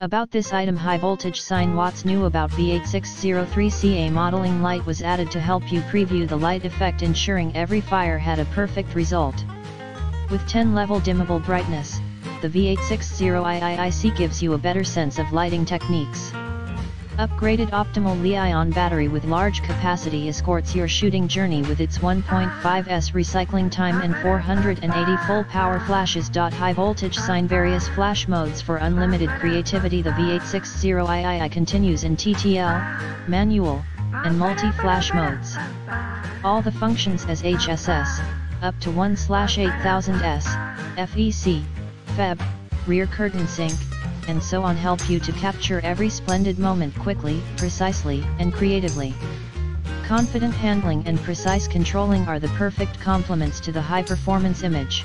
About this item high voltage sign Watts knew about V8603CA modeling light was added to help you preview the light effect ensuring every fire had a perfect result. With 10 level dimmable brightness, the V860IIIC gives you a better sense of lighting techniques. Upgraded optimal Li-ion battery with large capacity escorts your shooting journey with its 1.5s recycling time and 480 full power flashes. High voltage sign various flash modes for unlimited creativity. The V860III continues in TTL, manual, and multi-flash modes. All the functions as HSS, up to 1/8000S, FEC, FEB, rear curtain sync, and so on help you to capture every splendid moment quickly, precisely, and creatively. Confident handling and precise controlling are the perfect complements to the high-performance image.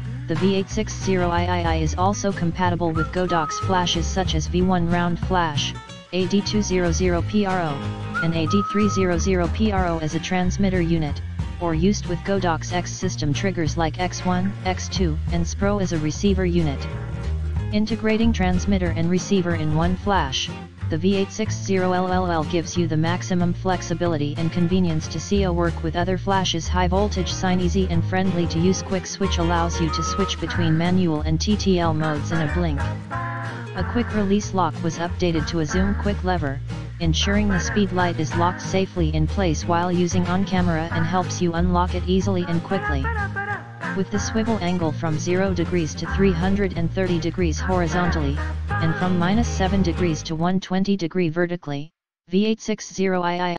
the V860III is also compatible with Godox flashes such as V1 round flash, AD200PRO, and AD300PRO as a transmitter unit, or used with Godox X system triggers like X1, X2, and XPro as a receiver unit. Integrating transmitter and receiver in one flash, the V860LLL gives you the maximum flexibility and convenience to CO work with other flashes high voltage sign easy and friendly to use quick switch allows you to switch between manual and TTL modes in a blink. A quick release lock was updated to a zoom quick lever, ensuring the speed light is locked safely in place while using on camera and helps you unlock it easily and quickly. With the swivel angle from 0 degrees to 330 degrees horizontally, and from minus 7 degrees to 120 degree vertically, V860II